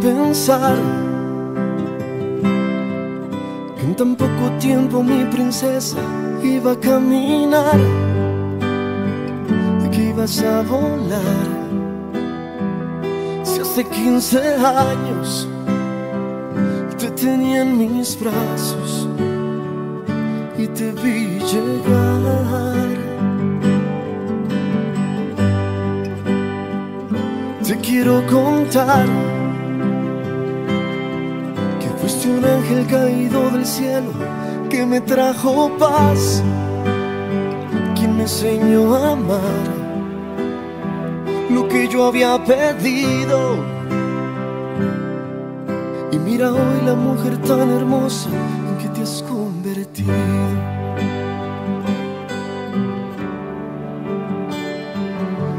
pensar que en tan poco tiempo mi princesa iba a caminar y que ibas a volar. Si hace 15 años te tenía en mis brazos y te vi llegar. Te quiero contar un ángel caído del cielo que me trajo paz, quien me enseñó a amar lo que yo había pedido. Y mira hoy la mujer tan hermosa en que te has convertido.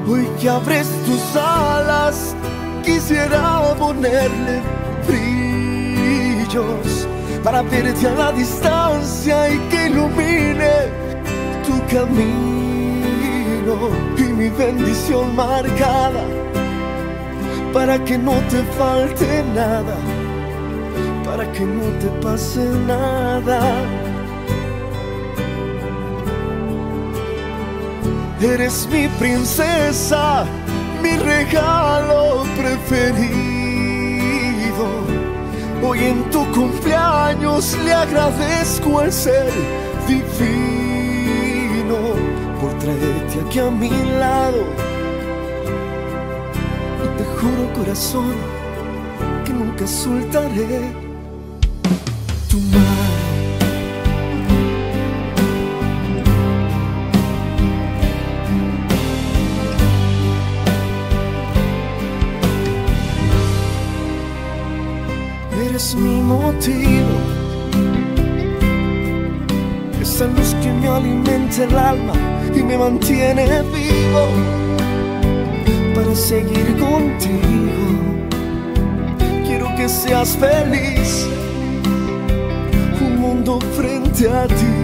Hoy que abres tus alas, quisiera ponerle para verte a la distancia y que ilumine tu camino y mi bendición marcada para que no te falte nada, para que no te pase nada. Eres mi princesa, mi regalo preferido. Hoy en tu cumpleaños le agradezco al ser divino por traerte aquí a mi lado. Y te juro corazón que nunca soltaré tu mano. Eres mi motivo, esa luz que me alimenta el alma y me mantiene vivo para seguir contigo. Quiero que seas feliz, un mundo frente a ti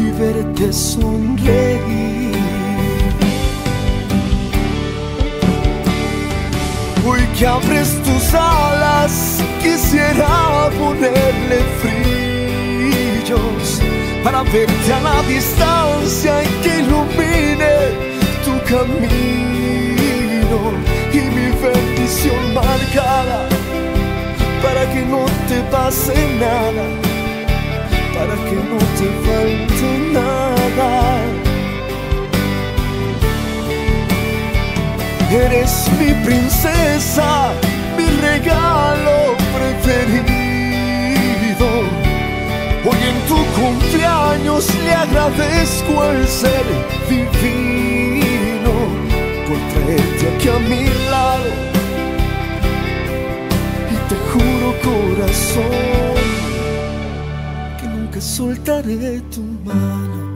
y verte sonreír. Hoy que abres tus alas, quisiera ponerle brillos para verte a la distancia y que ilumine tu camino y mi bendición marcada para que no te pase nada, para que no te falte Eres mi princesa, mi regalo preferido. Hoy en tu cumpleaños le agradezco al ser divino por traerte aquí a mi lado. Y te juro corazón que nunca soltaré tu mano.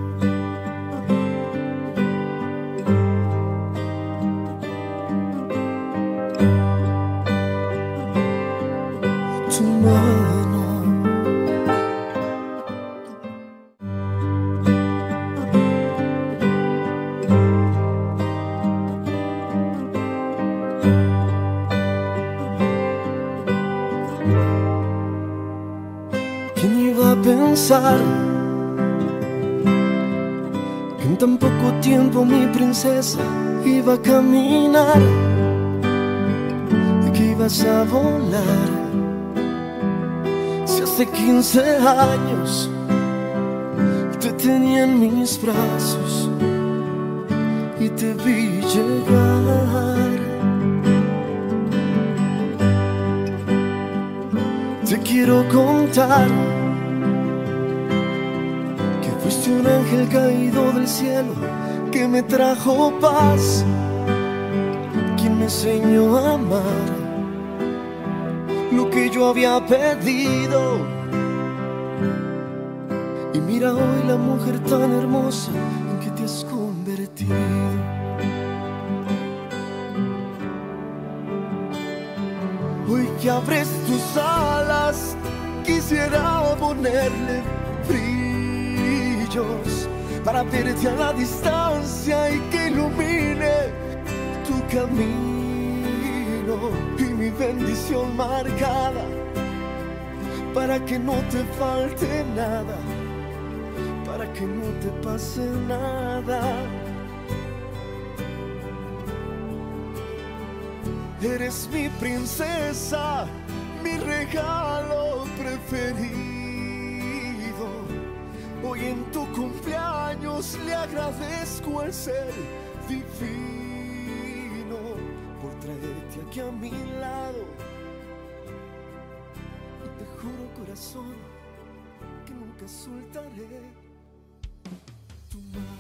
Que en tan poco tiempo mi princesa iba a caminar y que ibas a volar? Hace 15 años te tenía en mis brazos y te vi llegar. Te quiero contar que fuiste un ángel caído del cielo que me trajo paz, quien me enseñó a amar lo que yo había pedido. Y mira hoy la mujer tan hermosa en que te has convertido. Hoy que abres tus alas, quisiera ponerle brillos para verte a la distancia y que ilumine tu camino y mi bendición marcada para que no te falte nada, para que no te pase nada. Eres mi princesa, mi regalo preferido. Hoy en tu cumpleaños le agradezco el ser divino traerte aquí a mi lado. Y te juro corazón que nunca soltaré tu mano.